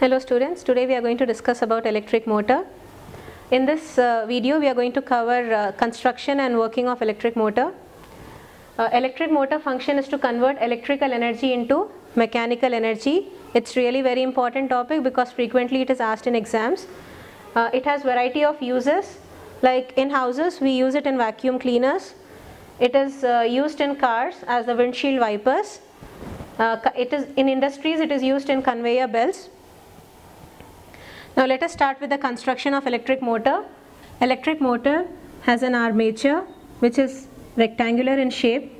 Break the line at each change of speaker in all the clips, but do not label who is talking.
Hello students, today we are going to discuss about electric motor. In this uh, video we are going to cover uh, construction and working of electric motor. Uh, electric motor function is to convert electrical energy into mechanical energy. It's really very important topic because frequently it is asked in exams. Uh, it has variety of uses like in houses we use it in vacuum cleaners. It is uh, used in cars as the windshield wipers. Uh, it is in industries it is used in conveyor belts now let us start with the construction of electric motor. Electric motor has an armature which is rectangular in shape.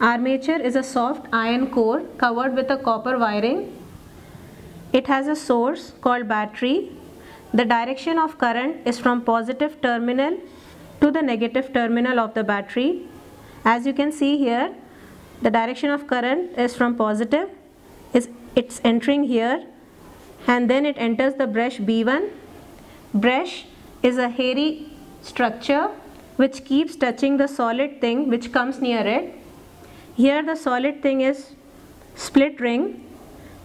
Armature is a soft iron core covered with a copper wiring. It has a source called battery. The direction of current is from positive terminal to the negative terminal of the battery. As you can see here, the direction of current is from positive, is it's entering here and then it enters the brush B1. Brush is a hairy structure which keeps touching the solid thing which comes near it. Here the solid thing is split ring.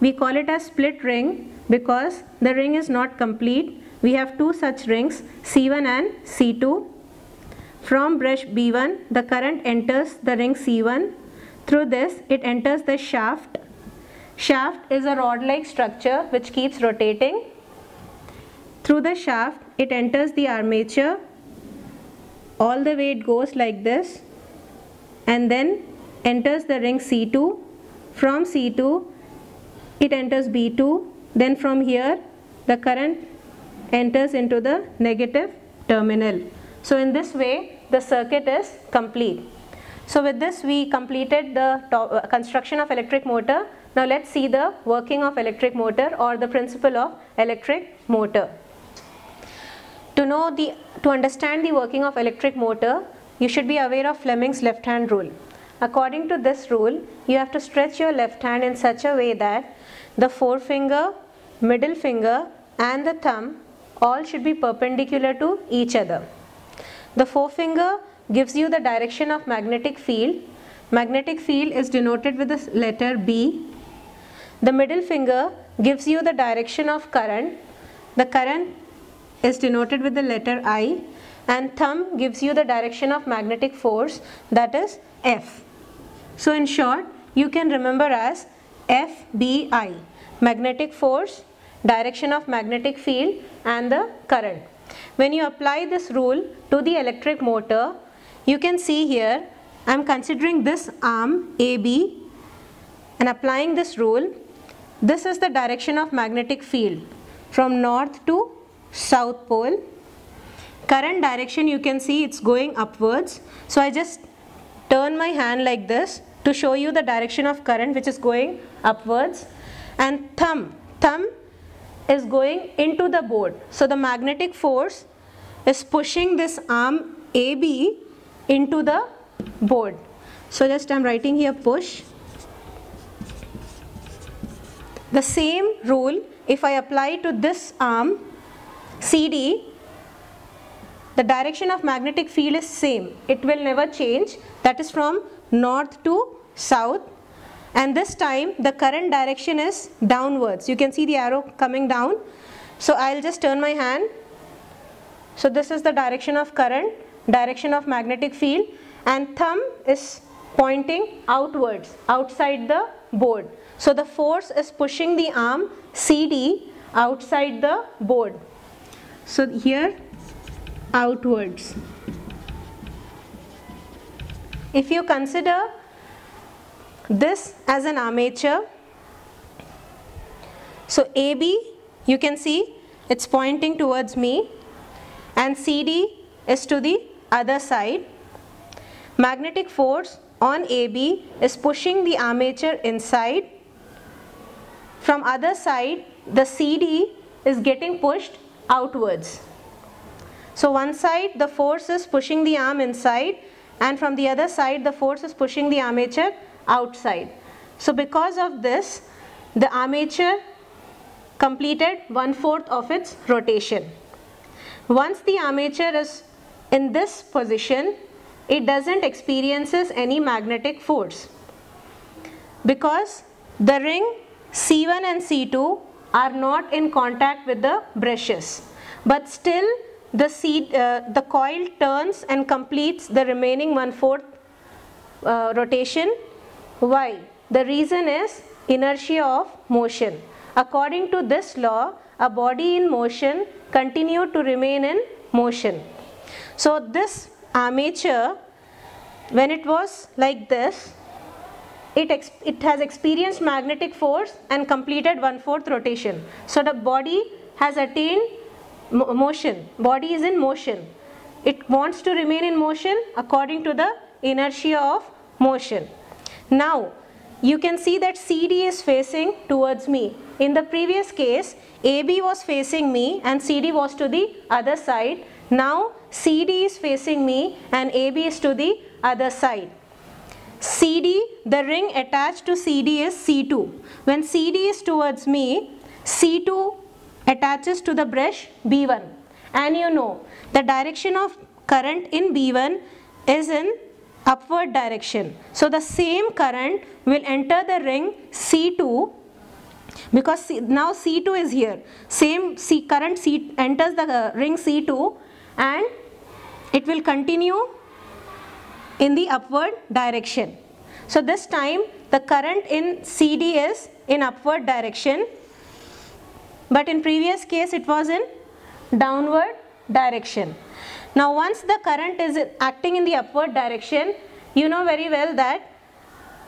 We call it as split ring because the ring is not complete. We have two such rings C1 and C2. From brush B1 the current enters the ring C1. Through this it enters the shaft Shaft is a rod-like structure which keeps rotating. Through the shaft, it enters the armature. All the way it goes like this and then enters the ring C2. From C2, it enters B2. Then from here, the current enters into the negative terminal. So in this way, the circuit is complete. So with this, we completed the uh, construction of electric motor. Now let's see the working of electric motor or the principle of electric motor. To know the to understand the working of electric motor, you should be aware of Fleming's left hand rule. According to this rule, you have to stretch your left hand in such a way that the forefinger, middle finger and the thumb all should be perpendicular to each other. The forefinger gives you the direction of magnetic field. Magnetic field is denoted with the letter B the middle finger gives you the direction of current. The current is denoted with the letter I and thumb gives you the direction of magnetic force that is F. So in short you can remember as FBI magnetic force, direction of magnetic field and the current. When you apply this rule to the electric motor you can see here I am considering this arm AB and applying this rule this is the direction of magnetic field. From north to south pole. Current direction you can see it's going upwards. So I just turn my hand like this to show you the direction of current which is going upwards. And thumb thumb is going into the board. So the magnetic force is pushing this arm AB into the board. So just I'm writing here push the same rule if I apply to this arm CD the direction of magnetic field is same. It will never change. That is from north to south. And this time the current direction is downwards. You can see the arrow coming down. So I'll just turn my hand. So this is the direction of current direction of magnetic field. And thumb is pointing outwards outside the board so the force is pushing the arm CD outside the board. So here outwards. If you consider this as an armature, so AB you can see it's pointing towards me and CD is to the other side. Magnetic force on AB is pushing the armature inside from other side, the CD is getting pushed outwards. So one side the force is pushing the arm inside and from the other side the force is pushing the armature outside. So because of this the armature completed one fourth of its rotation. Once the armature is in this position it doesn't experiences any magnetic force because the ring C1 and C2 are not in contact with the brushes. But still the, uh, the coil turns and completes the remaining one-fourth uh, rotation. Why? The reason is inertia of motion. According to this law, a body in motion continued to remain in motion. So this armature, when it was like this, it, it has experienced magnetic force and completed one-fourth rotation. So the body has attained mo motion, body is in motion. It wants to remain in motion according to the inertia of motion. Now you can see that CD is facing towards me. In the previous case, AB was facing me and CD was to the other side. Now CD is facing me and AB is to the other side. CD, the ring attached to CD is C2. When CD is towards me, C2 attaches to the brush B1. And you know, the direction of current in B1 is in upward direction. So the same current will enter the ring C2 because C, now C2 is here. Same C, current C enters the uh, ring C2 and it will continue in the upward direction. So this time the current in CD is in upward direction but in previous case it was in downward direction. Now once the current is acting in the upward direction you know very well that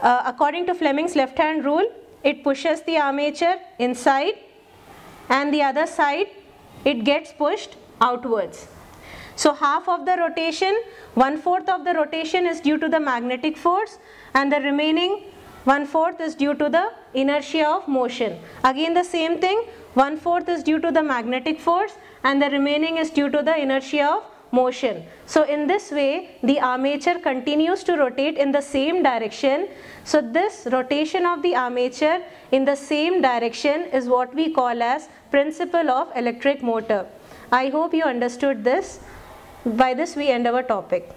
uh, according to Fleming's left hand rule it pushes the armature inside and the other side it gets pushed outwards. So half of the rotation, one fourth of the rotation is due to the magnetic force and the remaining one fourth is due to the inertia of motion. Again the same thing, one fourth is due to the magnetic force and the remaining is due to the inertia of motion. So in this way the armature continues to rotate in the same direction. So this rotation of the armature in the same direction is what we call as principle of electric motor. I hope you understood this. By this we end our topic.